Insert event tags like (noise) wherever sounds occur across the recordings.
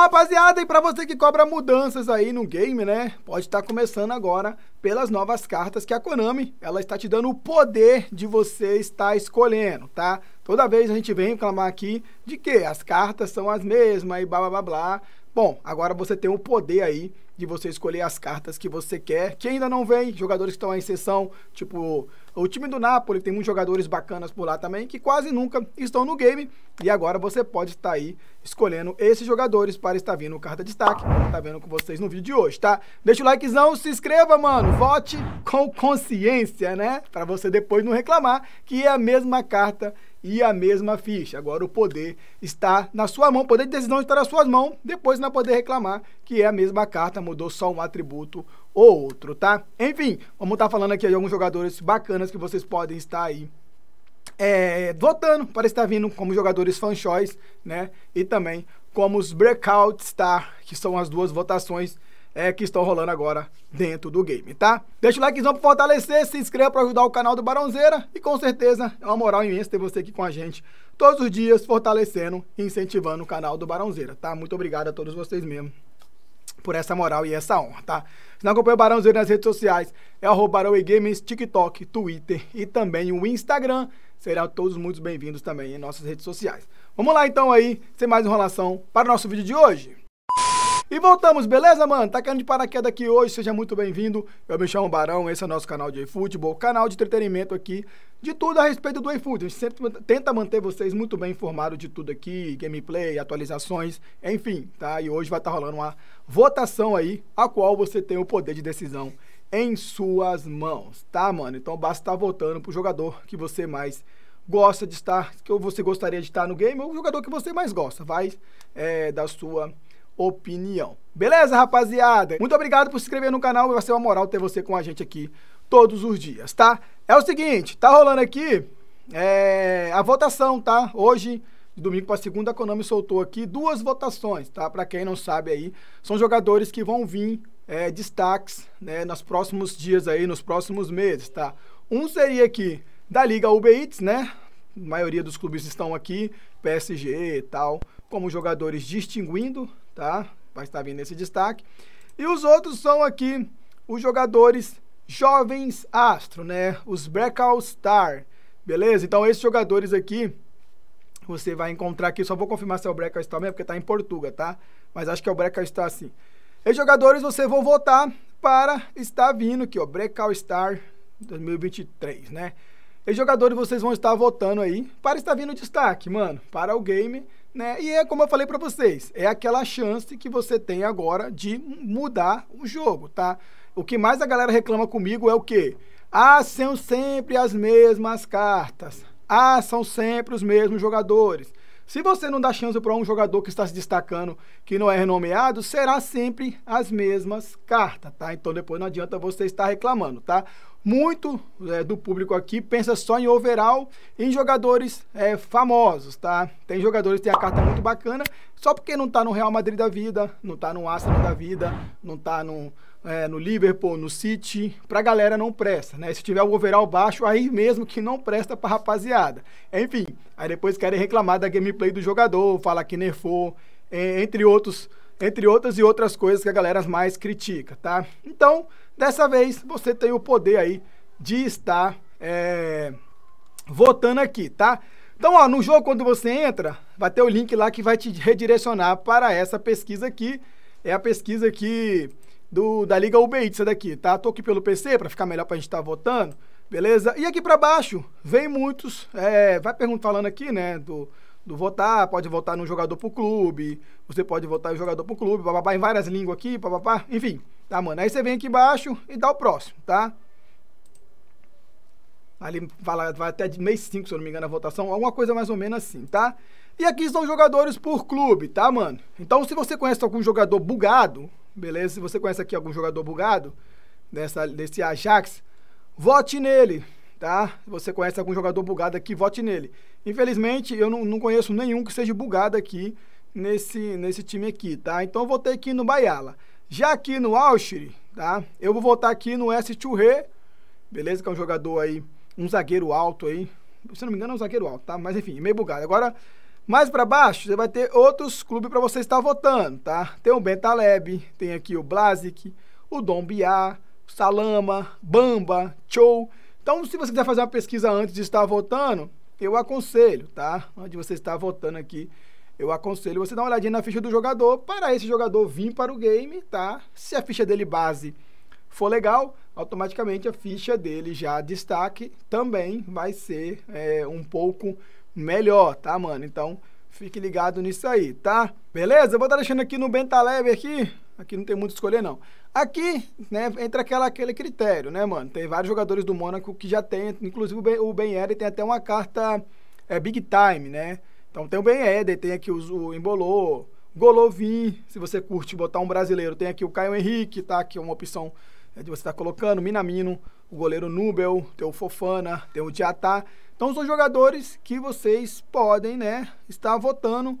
rapaziada, e para você que cobra mudanças aí no game, né? Pode estar tá começando agora pelas novas cartas que a Konami, ela está te dando o poder de você estar escolhendo, tá? Toda vez a gente vem reclamar aqui de que as cartas são as mesmas e blá blá blá blá. Bom, agora você tem o poder aí de você escolher as cartas que você quer, que ainda não vem, jogadores que estão em sessão, tipo o time do Napoli, tem muitos jogadores bacanas por lá também, que quase nunca estão no game, e agora você pode estar aí escolhendo esses jogadores para estar vindo no carta destaque, tá vendo com vocês no vídeo de hoje, tá? Deixa o likezão, se inscreva, mano, vote com consciência, né? Para você depois não reclamar que é a mesma carta e a mesma ficha. Agora o poder está na sua mão, o poder de decisão está nas suas mãos, depois não poder reclamar que é a mesma carta, mudou só um atributo outro, tá? Enfim, vamos estar tá falando aqui de alguns jogadores bacanas que vocês podem estar aí é, votando para estar vindo como jogadores fan choice, né? E também como os Breakout Star, que são as duas votações é, que estão rolando agora dentro do game, tá? Deixa o likezão para fortalecer, se inscreva para ajudar o canal do Barãozeira e com certeza é uma moral imensa ter você aqui com a gente todos os dias fortalecendo e incentivando o canal do Barãozeira, tá? Muito obrigado a todos vocês mesmo por essa moral e essa honra, tá? Se não acompanha o Barãozeira nas redes sociais, é arroba Games, TikTok, Twitter e também o Instagram. Serão todos muito bem-vindos também em nossas redes sociais. Vamos lá então aí, sem mais enrolação, para o nosso vídeo de hoje. E voltamos, beleza, mano? Tá caindo de paraquedas aqui hoje, seja muito bem-vindo. Eu me chamo Barão, esse é o nosso canal de eFootball, canal de entretenimento aqui de tudo a respeito do eFootball. A gente sempre tenta manter vocês muito bem informados de tudo aqui, gameplay, atualizações, enfim, tá? E hoje vai estar tá rolando uma votação aí, a qual você tem o poder de decisão em suas mãos, tá, mano? Então basta estar tá votando pro jogador que você mais gosta de estar, que você gostaria de estar no game, ou o jogador que você mais gosta, vai é, da sua opinião. Beleza, rapaziada? Muito obrigado por se inscrever no canal, vai ser uma moral ter você com a gente aqui todos os dias, tá? É o seguinte, tá rolando aqui é, a votação, tá? Hoje, de domingo para segunda, a Konami soltou aqui duas votações, tá? Para quem não sabe aí, são jogadores que vão vir é, destaques né, nos próximos dias aí, nos próximos meses, tá? Um seria aqui da Liga Uber Eats, né? A maioria dos clubes estão aqui, PSG e tal, como jogadores distinguindo, tá? Vai estar vindo esse destaque. E os outros são aqui os jogadores jovens astro, né? Os Breakout Star, beleza? Então esses jogadores aqui você vai encontrar aqui, só vou confirmar se é o Breakout Star mesmo, porque tá em Portugal, tá? Mas acho que é o Breakout Star sim. Esses jogadores você vão votar para estar vindo aqui, ó, Breakout Star 2023, né? Esses jogadores vocês vão estar votando aí para estar vindo destaque, mano, para o game né? E é como eu falei para vocês, é aquela chance que você tem agora de mudar o jogo, tá? O que mais a galera reclama comigo é o quê? Ah, são sempre as mesmas cartas. Ah, são sempre os mesmos jogadores. Se você não dá chance para um jogador que está se destacando, que não é renomeado, será sempre as mesmas cartas, tá? Então depois não adianta você estar reclamando, tá? Muito é, do público aqui pensa só em overall em jogadores é, famosos, tá? Tem jogadores que tem a carta muito bacana, só porque não tá no Real Madrid da vida, não tá no Arsenal da vida, não tá no, é, no Liverpool, no City, pra galera não presta, né? Se tiver o overall baixo, aí mesmo que não presta pra rapaziada. Enfim, aí depois querem reclamar da gameplay do jogador, falar que nerfou, entre outros entre outras e outras coisas que a galera mais critica, tá? Então, dessa vez, você tem o poder aí de estar é, votando aqui, tá? Então, ó, no jogo, quando você entra, vai ter o link lá que vai te redirecionar para essa pesquisa aqui. É a pesquisa aqui do, da Liga UBI, essa daqui, tá? Tô aqui pelo PC para ficar melhor para a gente estar tá votando, beleza? E aqui para baixo, vem muitos, é, vai perguntando falando aqui, né, do do votar, pode votar no jogador pro clube, você pode votar no jogador pro clube, papapá, em várias línguas aqui, papapá, enfim, tá, mano? Aí você vem aqui embaixo e dá o próximo, tá? Ali vai, vai até de mês 5, se eu não me engano, a votação, alguma coisa mais ou menos assim, tá? E aqui são jogadores por clube, tá, mano? Então, se você conhece algum jogador bugado, beleza? Se você conhece aqui algum jogador bugado, dessa, desse Ajax, vote nele, tá? Se você conhece algum jogador bugado aqui, vote nele. Infelizmente, eu não, não conheço nenhum que seja bugado aqui nesse, nesse time aqui, tá? Então, eu votei aqui no Baiala. Já aqui no Alshire, tá? Eu vou votar aqui no S. Churré, beleza? Que é um jogador aí, um zagueiro alto aí. Se não me engano, é um zagueiro alto, tá? Mas enfim, meio bugado. Agora, Mais para baixo, você vai ter outros clubes para você estar votando, tá? Tem o Bentaleb, tem aqui o Blazik, o Dom Biá, Salama, Bamba, Chou. Então, se você quiser fazer uma pesquisa antes de estar votando, eu aconselho, tá? Antes de você estar votando aqui, eu aconselho você dar uma olhadinha na ficha do jogador para esse jogador vir para o game, tá? Se a ficha dele base for legal, automaticamente a ficha dele já destaque também vai ser é, um pouco melhor, tá, mano? Então, fique ligado nisso aí, tá? Beleza? Eu vou estar deixando aqui no Bentaleb aqui, aqui não tem muito escolher não. Aqui, né, entra aquela, aquele critério, né, mano? Tem vários jogadores do Mônaco que já tem, inclusive o Ben Eder tem até uma carta é, Big Time, né? Então tem o Ben Eder, tem aqui o, o Embolô, Golovin, se você curte botar um brasileiro, tem aqui o Caio Henrique, tá? Que é uma opção é, de você estar tá colocando, Minamino, o goleiro Nubel, tem o Fofana, tem o Diatá. Então são jogadores que vocês podem, né, estar votando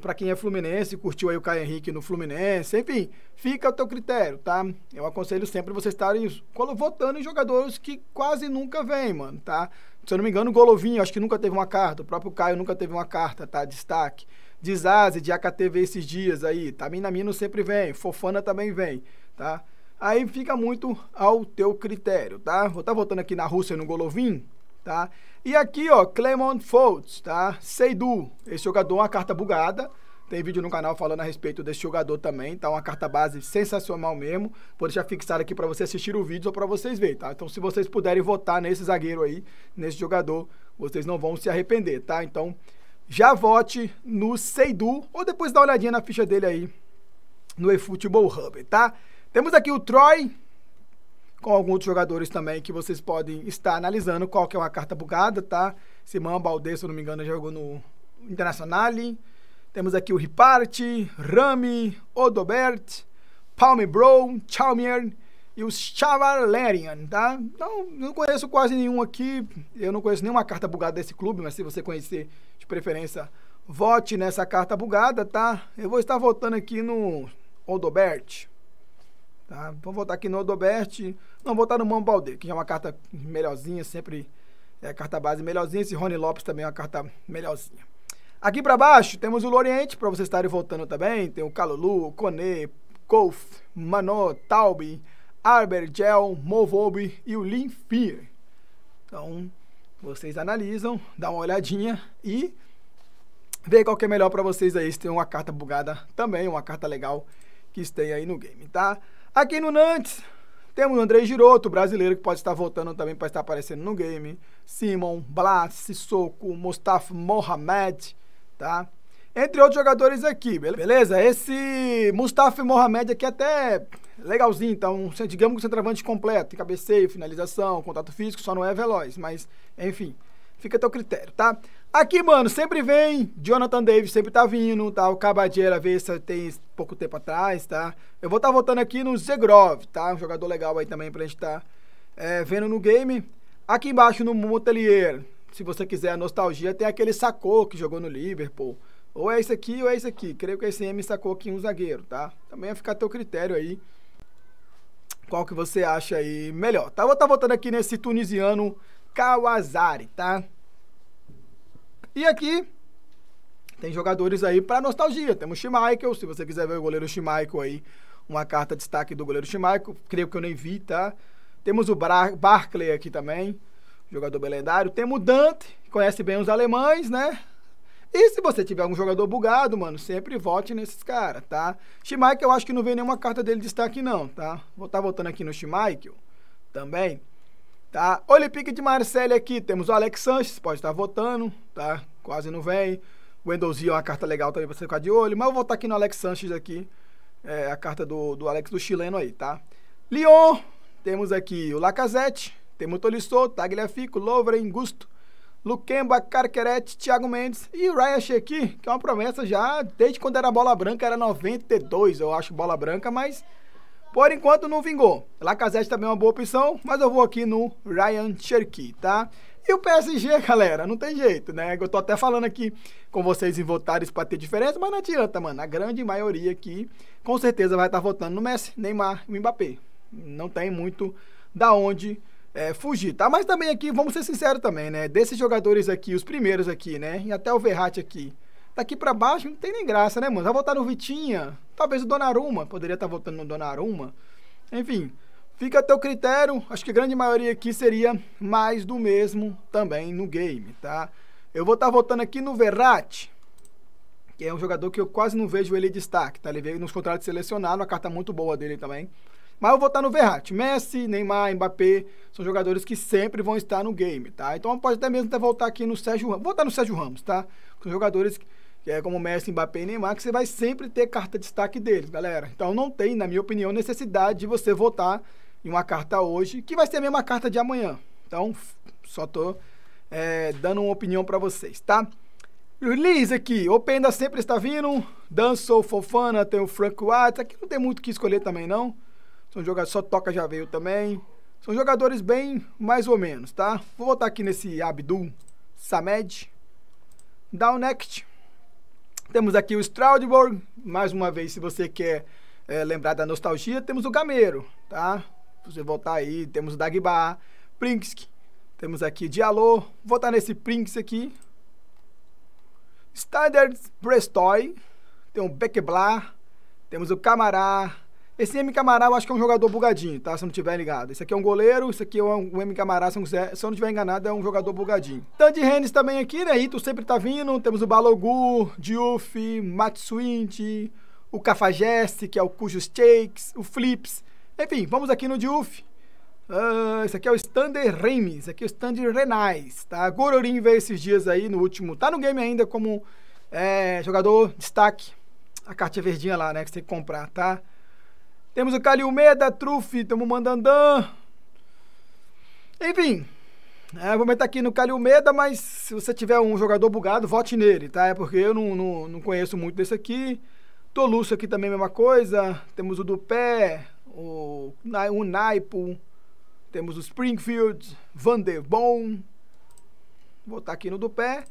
para quem é Fluminense, curtiu aí o Caio Henrique no Fluminense, enfim, fica ao teu critério, tá? Eu aconselho sempre vocês estarem votando em jogadores que quase nunca vêm, mano, tá? Se eu não me engano, o Golovinho, acho que nunca teve uma carta, o próprio Caio nunca teve uma carta, tá? Destaque. Dizazi, de AKTV esses dias aí, tá? Minamino sempre vem, Fofana também vem, tá? Aí fica muito ao teu critério, tá? Vou estar tá votando aqui na Rússia no Golovin, tá? E aqui, ó, Clemont Foltz, tá? Seidu, esse jogador, uma carta bugada. Tem vídeo no canal falando a respeito desse jogador também, tá? Uma carta base sensacional mesmo. Vou deixar fixado aqui para você assistir o vídeo ou para vocês verem, tá? Então, se vocês puderem votar nesse zagueiro aí, nesse jogador, vocês não vão se arrepender, tá? Então, já vote no Seidu ou depois dá uma olhadinha na ficha dele aí no eFootball Hub, tá? Temos aqui o Troy, com alguns jogadores também que vocês podem estar analisando qual que é uma carta bugada, tá? Simão Baldê, se eu não me engano, jogou no Internacional. Temos aqui o Riparte, Rami, Odobert, Palme Bro, Chalmier e o Chavalerian, tá? Então, não conheço quase nenhum aqui, eu não conheço nenhuma carta bugada desse clube, mas se você conhecer, de preferência, vote nessa carta bugada, tá? Eu vou estar votando aqui no Odobert. Tá? Vou votar aqui no Odobert. Não, votar no Mão Balde, que é uma carta melhorzinha, sempre é carta base melhorzinha. Esse Rony Lopes também é uma carta melhorzinha. Aqui para baixo temos o Loriente, para vocês estarem voltando também. Tem o Calulu, Kone, Kouf, Mano, Taubi, Arber, Gel, Movobi e o Linfir. Então, vocês analisam, dá uma olhadinha e vê qual que é melhor para vocês aí. Se tem uma carta bugada também, uma carta legal que esteja aí no game, tá? Aqui no Nantes, temos o André Giroto, brasileiro, que pode estar voltando também para estar aparecendo no game. Simon, Blas, Sissoko, Mustafa Mohamed, tá? Entre outros jogadores aqui, beleza? Esse Mustafa Mohamed aqui é até legalzinho, então, digamos que o centroavante completo, cabeceio, finalização, contato físico, só não é veloz, mas, enfim, fica a teu critério, tá? Aqui, mano, sempre vem. Jonathan Davis sempre tá vindo, tá? O Cabadeira veio tem pouco tempo atrás, tá? Eu vou estar tá voltando aqui no Zegrov, tá? Um jogador legal aí também pra gente estar tá, é, vendo no game. Aqui embaixo no Montelier, se você quiser a nostalgia, tem aquele Sacou que jogou no Liverpool. Ou é esse aqui ou é esse aqui. Creio que esse M sacou aqui um zagueiro, tá? Também vai ficar a teu critério aí. Qual que você acha aí melhor, tá? Vou estar tá voltando aqui nesse tunisiano Kawazari, tá? E aqui tem jogadores aí para nostalgia. Temos Schmeichel, se você quiser ver o goleiro Schmeichel aí, uma carta de destaque do goleiro Schmeichel, creio que eu nem vi, tá? Temos o Bar Barclay aqui também, jogador belendário. Temos o Dante, que conhece bem os alemães, né? E se você tiver algum jogador bugado, mano, sempre vote nesses caras, tá? Schmeichel, eu acho que não vem nenhuma carta dele de destaque não, tá? Vou estar tá voltando aqui no Schmeichel também. Tá? Olympique de Marseille aqui, temos o Alex Sanches, pode estar votando, tá? Quase não vem. O Endozio é uma carta legal também para você ficar de olho, mas eu vou votar aqui no Alex Sanches aqui, é a carta do, do Alex do chileno aí, tá? Lyon, temos aqui o Lacazette, temos o Tolisso, Tagliafico, Lovren, Gusto, Luquemba, Carqueret, Thiago Mendes e o Ryan Shequi, que é uma promessa já desde quando era bola branca, era 92, eu acho, bola branca, mas por enquanto não vingou. Lacazette também é uma boa opção, mas eu vou aqui no Ryan Cherky, tá? E o PSG, galera, não tem jeito, né? Eu tô até falando aqui com vocês em votares para ter diferença, mas não adianta, mano. A grande maioria aqui com certeza vai estar tá votando no Messi, Neymar e Mbappé. Não tem muito da onde é, fugir, tá? Mas também aqui, vamos ser sinceros também, né? Desses jogadores aqui, os primeiros aqui, né? E até o Verratti aqui, Daqui pra baixo não tem nem graça, né, mano? Vai votar no Vitinha. Talvez o Donnarumma. Poderia estar tá votando no Donnarumma. Enfim, fica a teu critério. Acho que a grande maioria aqui seria mais do mesmo também no game, tá? Eu vou estar tá votando aqui no Verratti. Que é um jogador que eu quase não vejo ele em destaque, tá? Ele veio nos contratos selecionados, uma carta muito boa dele também. Mas eu vou estar tá no Verratti. Messi, Neymar, Mbappé são jogadores que sempre vão estar no game, tá? Então pode até mesmo até voltar aqui no Sérgio Ramos. Vou estar no Sérgio Ramos, tá? São jogadores que é como Messi, Mbappé e Neymar, que você vai sempre ter carta de destaque deles, galera. Então não tem, na minha opinião, necessidade de você votar em uma carta hoje, que vai ser a mesma carta de amanhã. Então, só tô é, dando uma opinião para vocês, tá? Liz aqui, Openda sempre está vindo, Dançou, Fofana, tem o Frank White, aqui não tem muito o que escolher também não. São jogadores, só Toca já veio também. São jogadores bem mais ou menos, tá? Vou voltar aqui nesse Abdul Samed. Down next. Temos aqui o Straudborg, mais uma vez, se você quer é, lembrar da nostalgia, temos o Gameiro, tá? Se você voltar aí, temos o Dagba, Prinsk, temos aqui Diallo, voltar nesse Prinks aqui. Standard Brestoy, tem o Beckblar, temos o Camará, esse M Camará eu acho que é um jogador bugadinho, tá? Se não tiver ligado. Esse aqui é um goleiro, esse aqui é um M Camará, se eu não tiver enganado, é um jogador bugadinho. Tandy Rennes também aqui, né? Ito sempre tá vindo. Temos o Balogu, Diouf, Matsuinti, o Cafajeste, que é o Cujos Shakes, o Flips. Enfim, vamos aqui no Diouf. Uh, esse aqui é o Stander Remes, esse aqui é o Stander Renais, tá? Gororin veio esses dias aí no último. Tá no game ainda como é, jogador destaque. A cartinha verdinha lá, né? Que você tem que comprar, tá? Temos o Caliumeda, Trufe, temos o Mandandan. Enfim, é, vou meter aqui no Caliumeda, mas se você tiver um jogador bugado, vote nele, tá? É porque eu não, não, não conheço muito desse aqui. Toluço aqui também, mesma coisa. Temos o Dupé, o, o Naipo. Temos o Springfield, Van der Boom. Vou botar aqui no Dupé.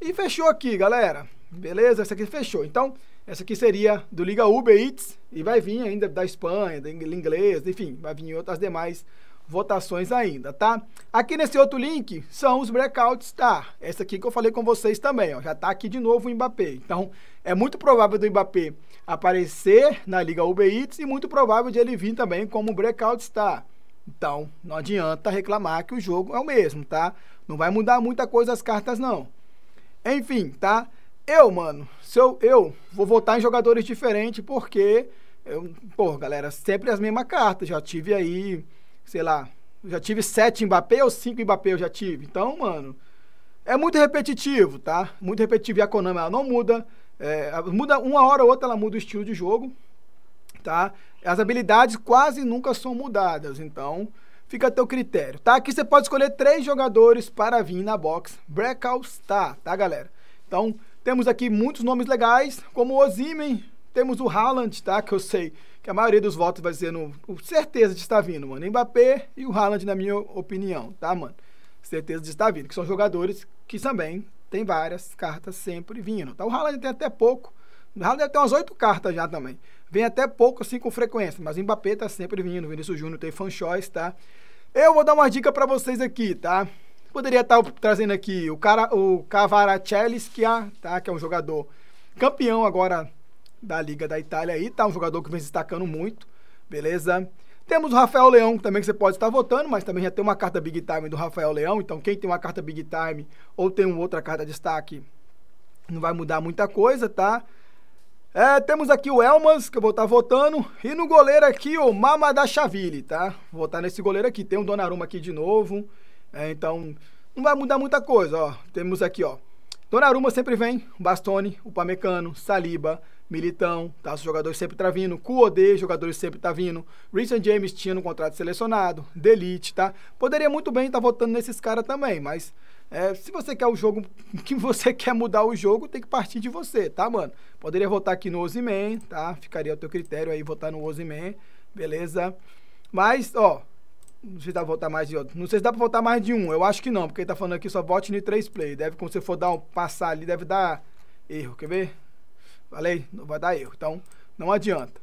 E fechou aqui, galera. Beleza? Essa aqui fechou. Então, essa aqui seria do Liga Uber Eats e vai vir ainda da Espanha, da inglês, enfim, vai vir outras demais votações ainda, tá? Aqui nesse outro link são os breakouts, tá? Essa aqui que eu falei com vocês também, ó, já tá aqui de novo o Mbappé. Então, é muito provável do Mbappé aparecer na Liga Uber Eats e muito provável de ele vir também como breakout star. Então, não adianta reclamar que o jogo é o mesmo, tá? Não vai mudar muita coisa as cartas, não. Enfim, tá? Eu, mano, se eu, eu vou votar em jogadores diferentes porque, eu, pô, galera, sempre as mesmas cartas. Já tive aí, sei lá, já tive sete Mbappé ou cinco Mbappé eu já tive. Então, mano, é muito repetitivo, tá? Muito repetitivo. E a Konami, ela não muda. É, muda uma hora ou outra, ela muda o estilo de jogo, tá? As habilidades quase nunca são mudadas, então fica a teu critério, tá? Aqui você pode escolher três jogadores para vir na box Breakout Star, tá, galera? Então, temos aqui muitos nomes legais, como o Ozimen, temos o Haaland, tá? Que eu sei que a maioria dos votos vai ser no. Certeza de estar vindo, mano. Mbappé e o Haaland, na minha opinião, tá, mano? Certeza de estar vindo. Que são jogadores que também tem várias cartas sempre vindo. Tá? O Haaland tem até pouco. O Haaland deve ter umas oito cartas já também. Vem até pouco, assim, com frequência. Mas o Mbappé tá sempre vindo. O Vinícius Júnior tem fanchoice, tá? Eu vou dar uma dica para vocês aqui, tá? Poderia estar trazendo aqui o, cara, o é, tá, que é um jogador campeão agora da Liga da Itália aí, tá? Um jogador que vem se destacando muito, beleza? Temos o Rafael Leão também que você pode estar votando, mas também já tem uma carta Big Time do Rafael Leão, então quem tem uma carta Big Time ou tem outra carta de destaque, não vai mudar muita coisa, tá? É, temos aqui o Elmas, que eu vou estar votando, e no goleiro aqui o Mamadachavili, tá? Vou votar nesse goleiro aqui, tem um Donnarumma aqui de novo, é, então, não vai mudar muita coisa, ó. Temos aqui, ó. Donnarumma sempre vem, Bastoni, o Pamecano, Saliba, Militão, tá? Os jogadores sempre tá vindo. Kuode, jogadores sempre tá vindo. Richard James tinha no contrato selecionado. Delite, tá? Poderia muito bem estar tá votando nesses caras também, mas é, se você quer o jogo, (laughs) que você quer mudar o jogo, tem que partir de você, tá, mano? Poderia votar aqui no Ozyman, tá? Ficaria ao teu critério aí votar no Ozyman, beleza? Mas, ó, não sei se dá pra votar mais de outro. Não sei se dá pra votar mais de um. Eu acho que não, porque ele tá falando aqui só vote em três play. Deve, quando você for dar um, passar ali, deve dar erro. Quer ver? Falei? Não vai dar erro. Então, não adianta.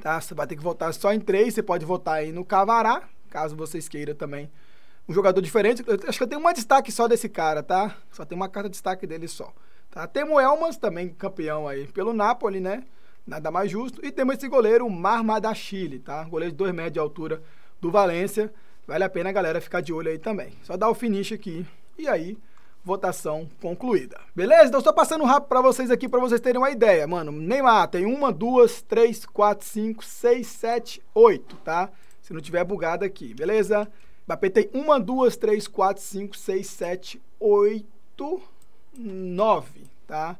Tá? Você vai ter que votar só em três. Você pode votar aí no Cavará, caso vocês queiram também. Um jogador diferente. Eu acho que eu tenho uma destaque só desse cara, tá? Só tem uma carta de destaque dele só. Tá? O Elmas, também campeão aí pelo Napoli, né? Nada mais justo. E temos esse goleiro, o Chile, tá? Goleiro de 2 metros de altura do Valência. Vale a pena a galera ficar de olho aí também. Só dar o finish aqui. E aí, votação concluída. Beleza? Então, estou passando rápido para vocês aqui, para vocês terem uma ideia. Mano, Neymar tem uma, duas, três, quatro, cinco, seis, sete, oito, tá? Se não tiver bugado aqui, beleza? Mbappé tem uma, duas, três, quatro, cinco, seis, sete, oito, nove, tá?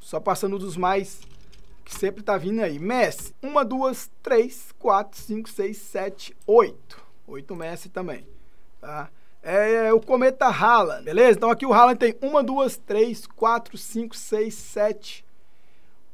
Só passando dos mais que sempre tá vindo aí. Messi, uma, duas, três, quatro, cinco, seis, sete, oito. Oito Messi também, tá? É, o cometa Haaland, beleza? Então aqui o Haaland tem uma, duas, três, quatro, cinco, seis, sete,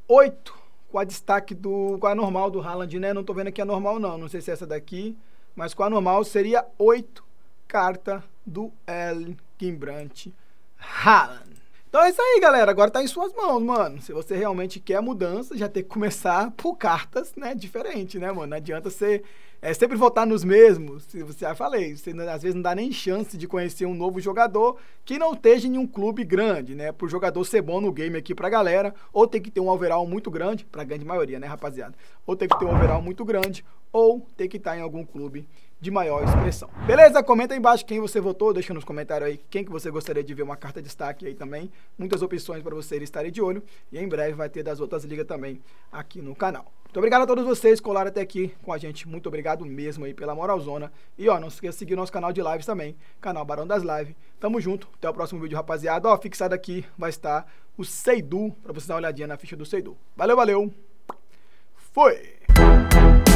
oito. Com a destaque do, com a normal do Haaland, né? Não tô vendo aqui a normal não, não sei se é essa daqui. Mas com a normal seria oito carta do El Gimbrandt Haaland. Então é isso aí, galera. Agora tá em suas mãos, mano. Se você realmente quer mudança, já tem que começar (laughs) por cartas, né? Diferente, né, mano? Não adianta você é, sempre votar nos mesmos. Se você já falei, você às vezes não dá nem chance de conhecer um novo jogador que não esteja em um clube grande, né? Pro jogador ser bom no game aqui pra galera, ou tem que ter um overall muito grande, pra grande maioria, né, rapaziada? Ou tem que ter um overall muito grande, ou tem que estar em algum clube de maior expressão. Beleza? Comenta aí embaixo quem você votou, deixa nos comentários aí quem que você gostaria de ver uma carta de destaque aí também. Muitas opções para vocês estarem de olho e em breve vai ter das outras ligas também aqui no canal. Muito obrigado a todos vocês que colaram até aqui com a gente. Muito obrigado mesmo aí pela moralzona. E ó, não se esqueça de seguir nosso canal de lives também, canal Barão das Lives. Tamo junto. Até o próximo vídeo, rapaziada. Ó, fixado aqui vai estar o Seidu, para você dar uma olhadinha na ficha do Seidu. Valeu, valeu. Foi!